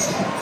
Gracias.